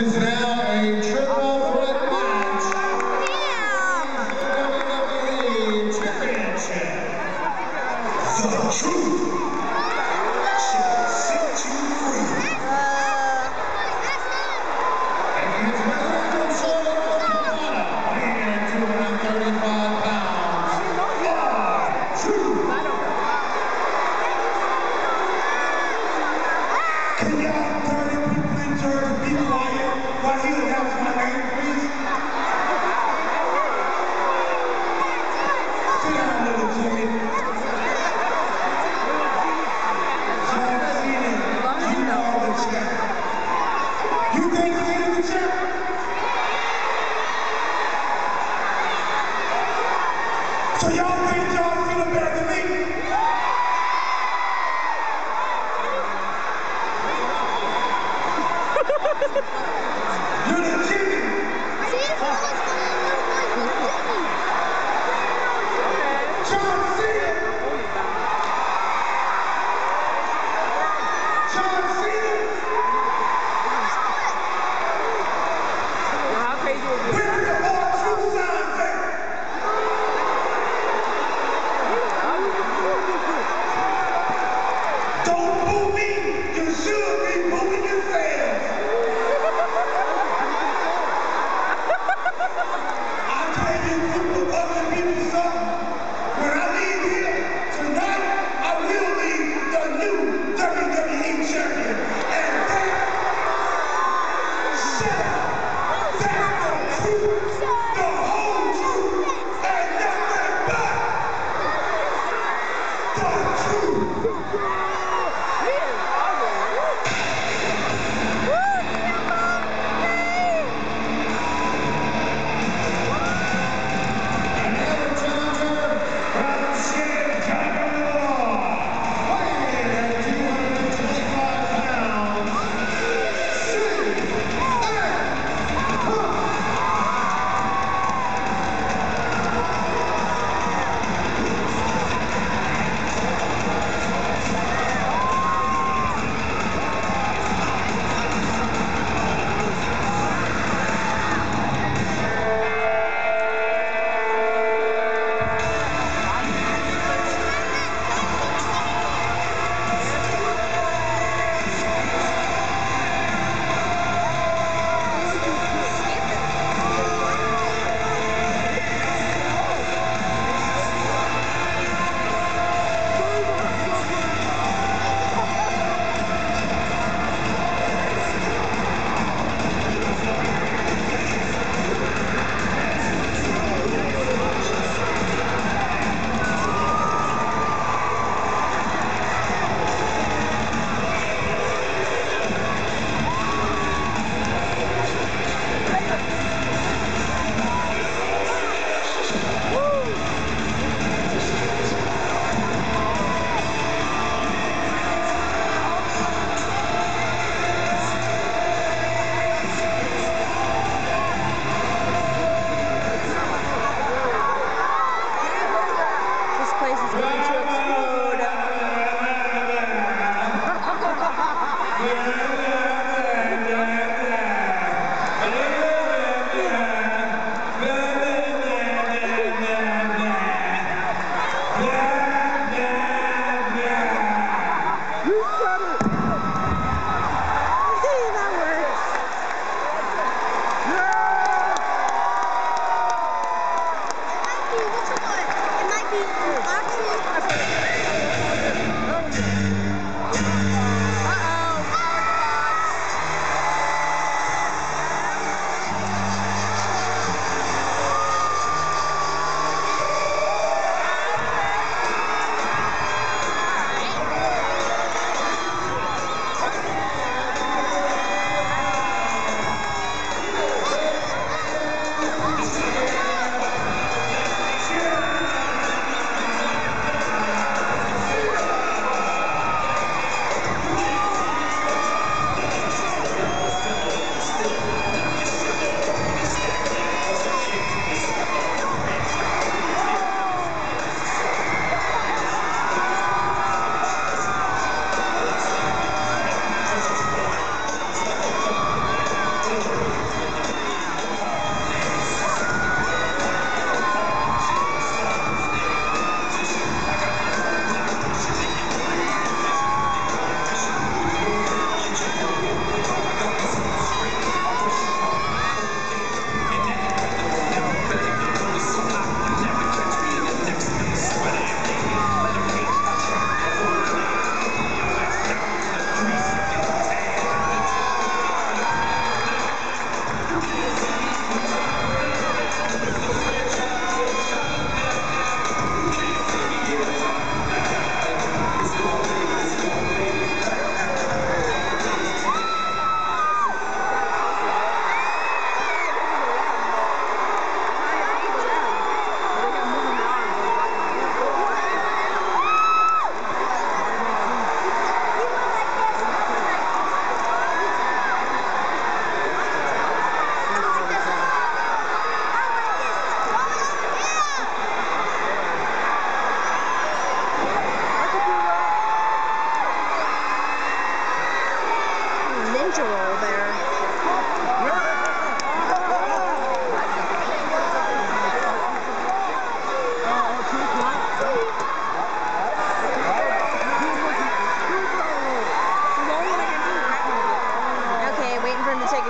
is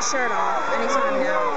shirt off anytime now.